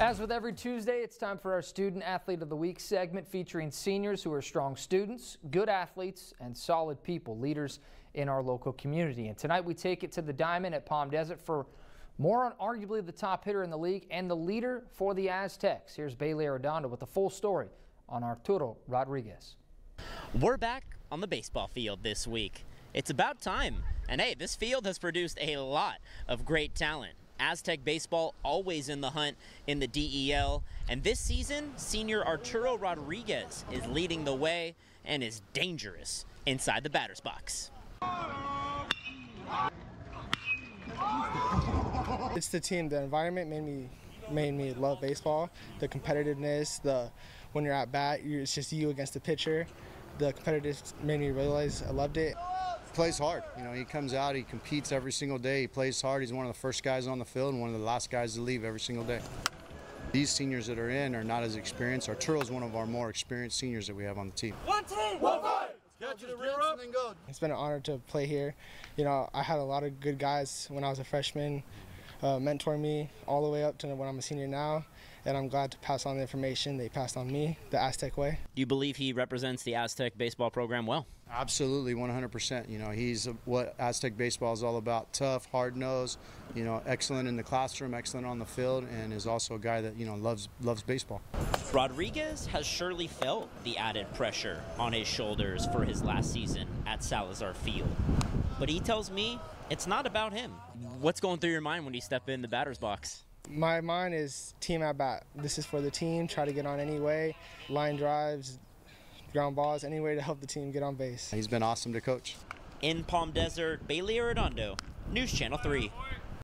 As with every Tuesday, it's time for our Student Athlete of the Week segment featuring seniors who are strong students, good athletes, and solid people, leaders in our local community. And tonight we take it to the Diamond at Palm Desert for more on arguably the top hitter in the league and the leader for the Aztecs. Here's Bailey Arredondo with the full story on Arturo Rodriguez. We're back on the baseball field this week. It's about time. And hey, this field has produced a lot of great talent. Aztec baseball always in the hunt in the DEL. And this season, senior Arturo Rodriguez is leading the way and is dangerous inside the batter's box. It's the team. The environment made me made me love baseball. The competitiveness, the when you're at bat, it's just you against the pitcher. The competitiveness made me realize I loved it plays hard. You know, he comes out, he competes every single day. He plays hard. He's one of the first guys on the field and one of the last guys to leave every single day. These seniors that are in are not as experienced. Arturo is one of our more experienced seniors that we have on the team. One team, one fight. Catch it, rear up, and go. It's been an honor to play here. You know, I had a lot of good guys when I was a freshman uh, mentor me all the way up to when I'm a senior now. And I'm glad to pass on the information they passed on me the Aztec way. Do you believe he represents the Aztec baseball program well? Absolutely, 100%. You know, he's what Aztec baseball is all about tough, hard nosed, you know, excellent in the classroom, excellent on the field, and is also a guy that, you know, loves, loves baseball. Rodriguez has surely felt the added pressure on his shoulders for his last season at Salazar Field. But he tells me it's not about him. What's going through your mind when you step in the batter's box? My mind is team at bat. This is for the team. Try to get on anyway. Line drives, ground balls, any way to help the team get on base. He's been awesome to coach. In Palm Desert, Bailey Arredondo, News Channel 3.